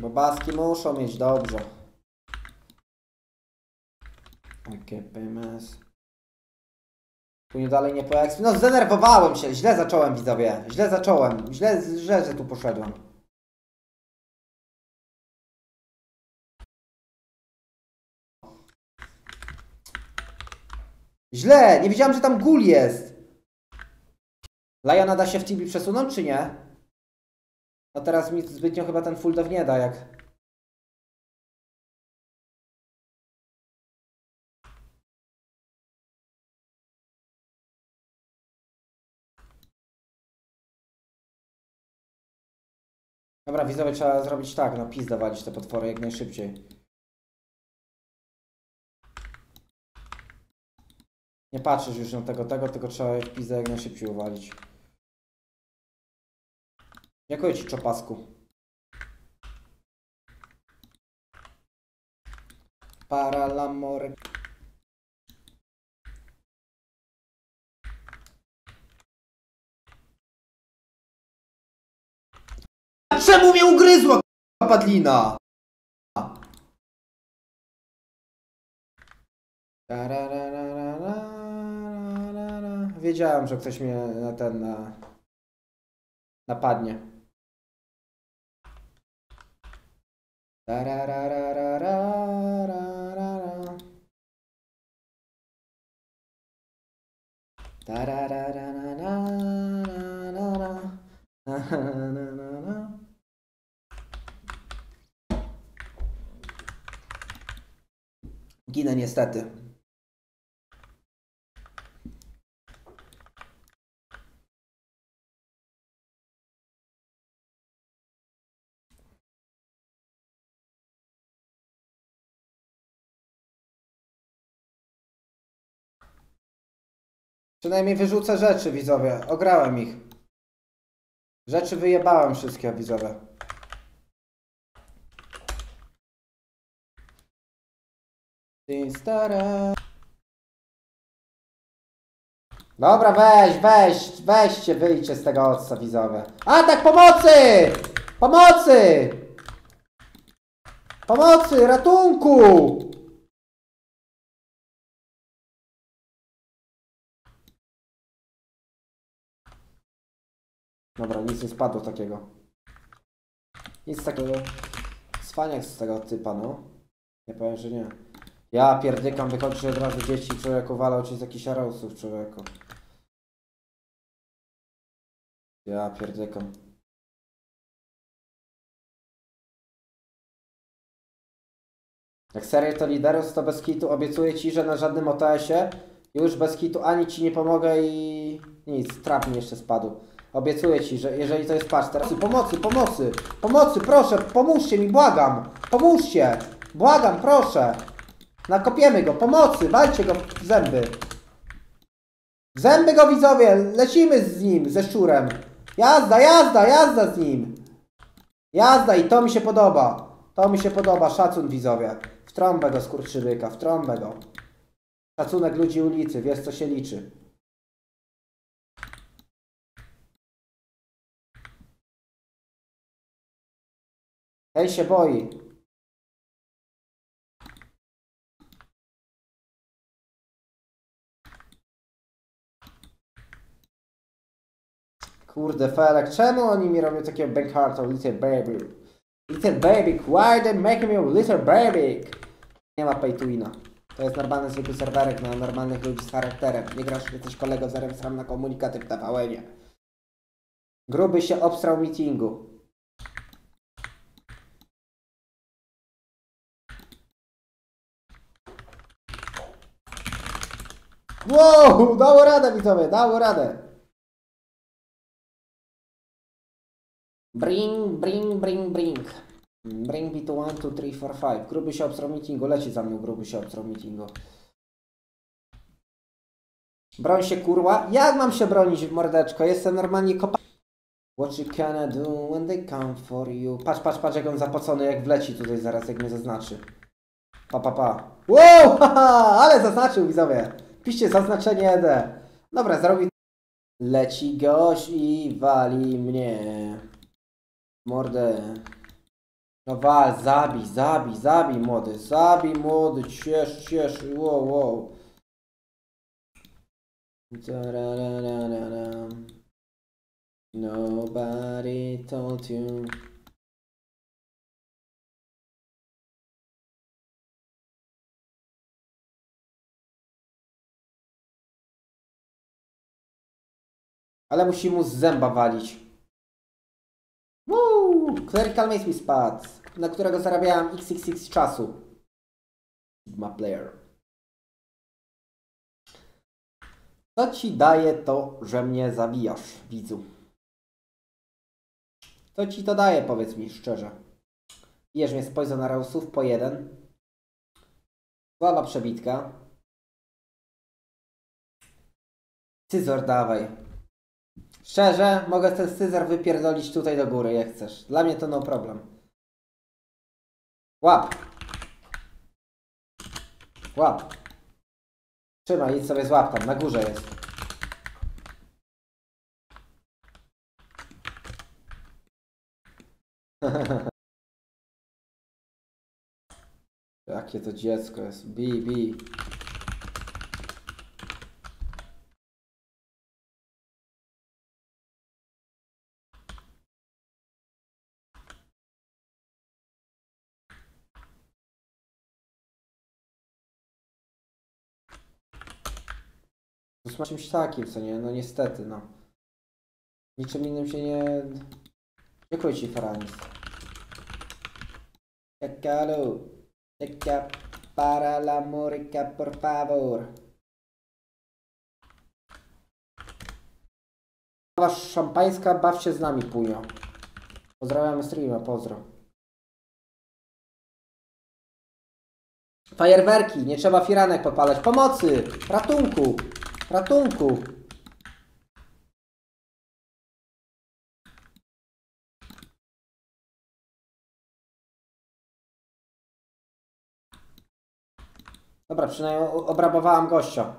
Bo baski muszą mieć dobrze. Okej, PMS. Później dalej nie po exp. No zdenerwowałem się, źle zacząłem widzowie. Źle zacząłem. Źle, źle, że tu poszedłem. Źle! Nie wiedziałem, że tam gul jest! Liona da się w Tibi przesunąć, czy nie? No teraz mi zbytnio chyba ten full nie da, jak... Dobra, widzowie, trzeba zrobić tak, no pizda walić te potwory jak najszybciej. Nie patrzysz już na tego, tego, tylko trzeba ich pizdę jak najszybciej uwalić. Dziękuję ci, czopasku. Paralamore. Czemu mnie ugryzła padlina? Wiedziałem, że ktoś mnie na ten na... napadnie. Ginę niestety. Przynajmniej wyrzucę rzeczy, widzowie. Ograłem ich. Rzeczy wyjebałem wszystkie, widzowie. Dobra, weź, weź, weźcie, wyjdźcie z tego odsta, widzowie. Atak pomocy! Pomocy! Pomocy, ratunku! Dobra, nic nie spadło takiego. Nic takiego. Cwaniak z tego typa, no. Nie powiem, że nie. Ja pierdykam, wykończy od razu dzieci człowieku walał ci z jakichś arosów człowieku. Ja pierdykam. Jak serię to liderów, to bez kitu obiecuję ci, że na żadnym OTS-ie już bez kitu ani ci nie pomogę i nic, trap mi jeszcze spadł. Obiecuję ci, że jeżeli to jest patrz teraz pomocy, pomocy, pomocy, proszę, pomóżcie mi, błagam, pomóżcie, błagam, proszę. Nakopiemy go, pomocy, walcie go w zęby. W zęby go widzowie, lecimy z nim, ze szczurem. Jazda, jazda, jazda z nim. Jazda i to mi się podoba. To mi się podoba, szacun widzowie. W trąbę go skurczybyka, w trąbę go. Szacunek ludzi ulicy, wiesz co się liczy. Ten się boi. Kurde, Felek, czemu oni mi robią takiego bankharta, little baby? Little baby, why they making me little baby? Nie ma pay to jest normalny zwykły serwerek na normalnych ludzi z charakterem. Nie grasz, jesteś kolego sram na komunikaty w TVN-ie. Gruby się obstrał meetingu. Wow, dało radę widzowie, dało radę. Bring, bring, bring, bring. Bring me to 1, 2, 3, 4, 5. Gruby się obstrał meetingu, leci za mną gruby się obstrał meetingu. Broń się kurwa. Jak mam się bronić, mordeczko? Jestem normalnie kopa... What you gonna do when they come for you? Patrz, patrz, patrz jak on zapocony, jak wleci tutaj zaraz, jak mnie zaznaczy. Pa, pa, pa. Wow, haha, ale zaznaczył widzowie. Piszcie zaznaczenie ED. Dobra, zrobi... Leci gość i wali mnie. Mordę. No wal, zabij, zabij, zabij młody, zabij młody, ciesz, ciesz, wow, wow. Nobody told you. Ale musi mu z zęba walić. Woo! Clerical Mace mi spadł, na którego zarabiałem xxx czasu. Sigma Player. Co ci daje to, że mnie zabijasz, widzu? Co ci to daje, powiedz mi szczerze. Bijesz mnie z Poison Arrowsów po jeden. Słaba przebitka. Cyzor dawaj. Szczerze, mogę ten scyzor wypierdolić tutaj do góry, jak chcesz. Dla mnie to no problem. Łap. Łap. Trzymaj, idź sobie złap tam, na górze jest. Jakie to dziecko jest. Bi, bi. Jest czymś takim, co nie? No niestety, no. Niczym innym się nie... Dziękuję Ci, Faranis. Cacalo. Teca para la morica, por favor. Kawa szampańska, baw się z nami, punio. Pozdrawiamy streama, pozdro. Fajerwerki, nie trzeba firanek podpalać. Pomocy! Ratunku! Ratunku! Dobra, przynajmniej obrabowałam gościa.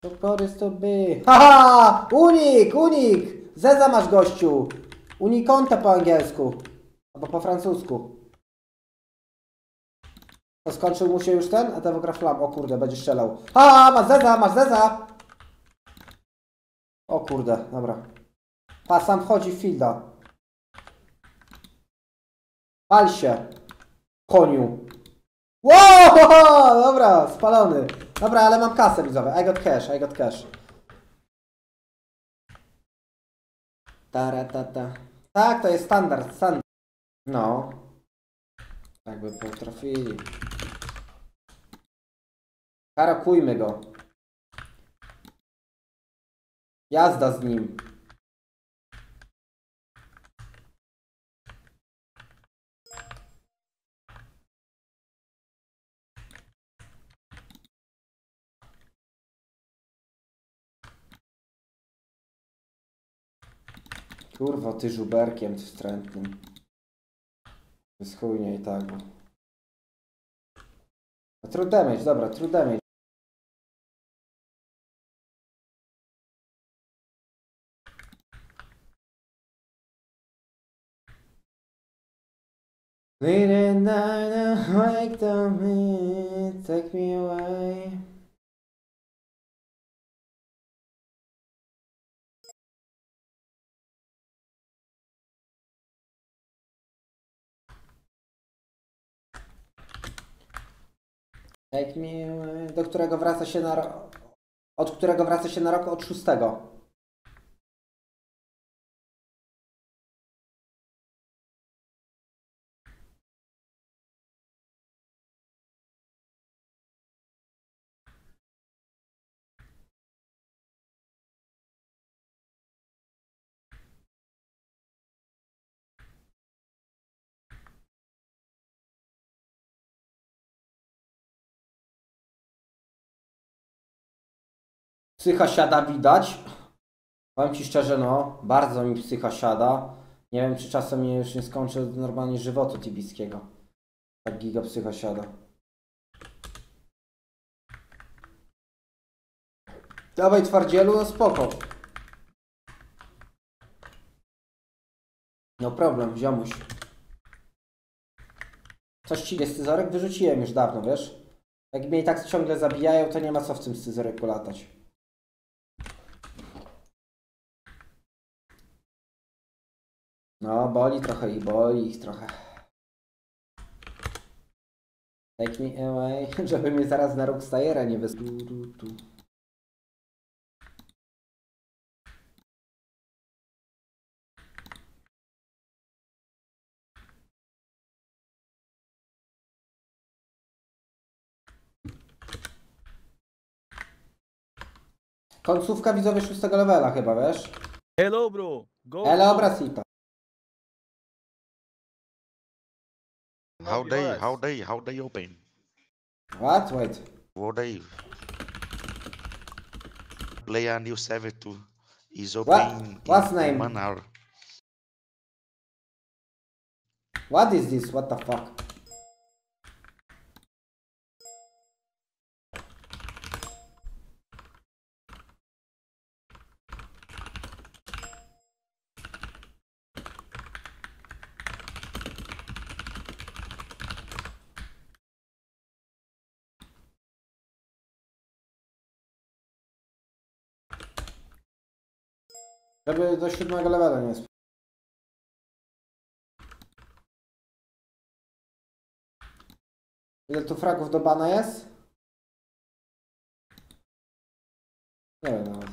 To korys to by. Haha! Unik! Unik! Zeza masz gościu! Unikonte po angielsku. Albo po francusku. Skończył mu się już ten? Gra flam. O kurde, będzie strzelał. A, masz zeza, masz zeza! O kurde, dobra. Pa, sam wchodzi w fielda. Pal się. Koniu. Wow! Dobra, spalony. Dobra, ale mam kasę widzowie. I got cash, I got cash. Taratata. Tak, to jest standard, standard. No. Tak by potrafili. Karakujmy go. Jazda z nim. Kurwa, ty żuberkiem wstrętnym. Bez i tak. bo- A true damage, dobra, true damage. Wake the me, take me away. Take me away. Do którego wraca się na. Od którego wraca się na rok od szóstego. Psycha siada widać. Powiem Ci szczerze, no, bardzo mi psycha siada. Nie wiem, czy czasem mnie już nie skończy normalnie żywotu tibickiego. Tak giga psycha siada. Dawaj twardzielu, no spoko. No problem, ziomuś. Coś ci jest scyzorek? Wyrzuciłem już dawno, wiesz? Jak mnie i tak ciągle zabijają, to nie ma co w tym scyzoryku latać. No, boli trochę i boli ich trochę. Take me away, żeby mnie zaraz na róg stajera nie wys... Tu, tu, tu. Końcówka widzowie szóstego levela chyba, wiesz? Hello, bro. Go. Ele go. How Be they honest. how they how they open? What? Wait. What they play a new server to is What? open in- What's in name? one hour. What is this? What the fuck? Żeby do siódmego levela nie sp- Ile tu fragów do bana jest? Nie wiem nawet.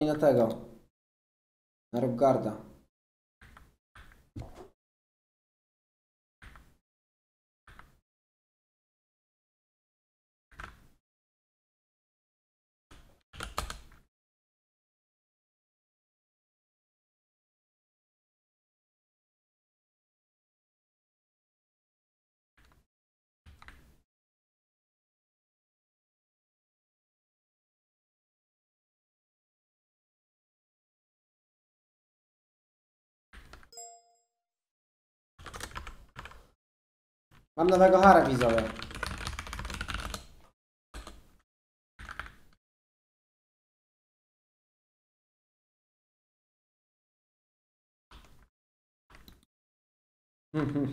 I na tego. Na Robgarda. Mam nowego hara widzowie. Mhm.